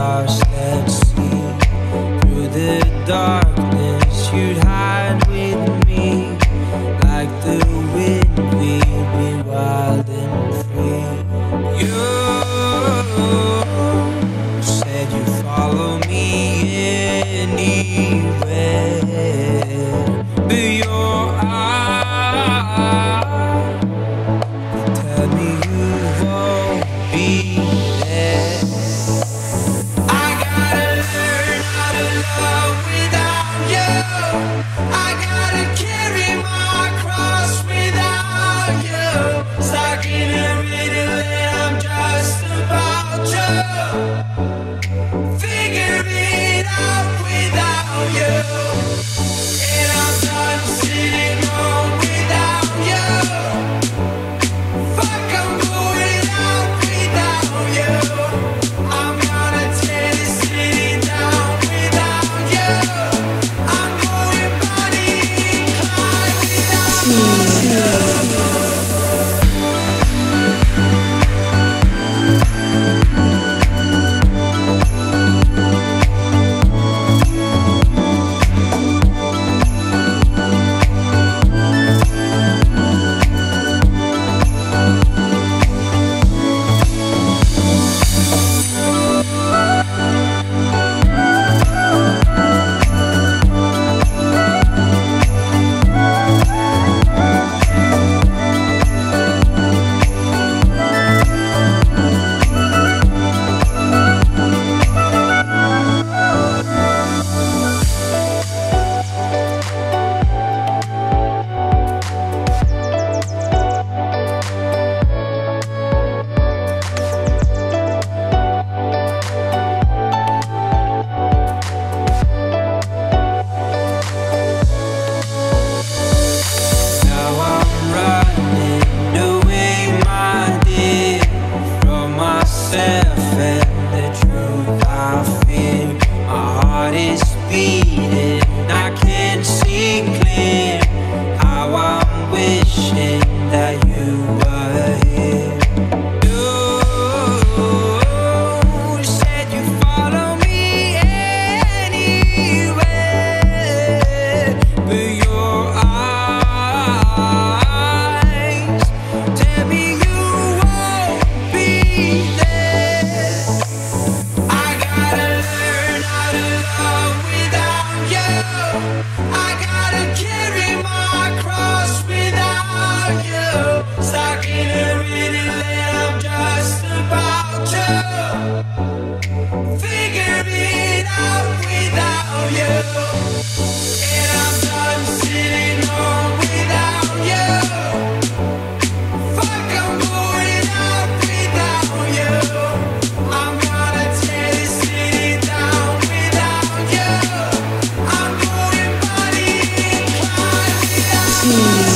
lost at sea. Through the darkness, you'd hide with me. Like the wind, we'd be wild and free. You said you'd follow me anywhere. But your eyes tell me you won't be. beating. see.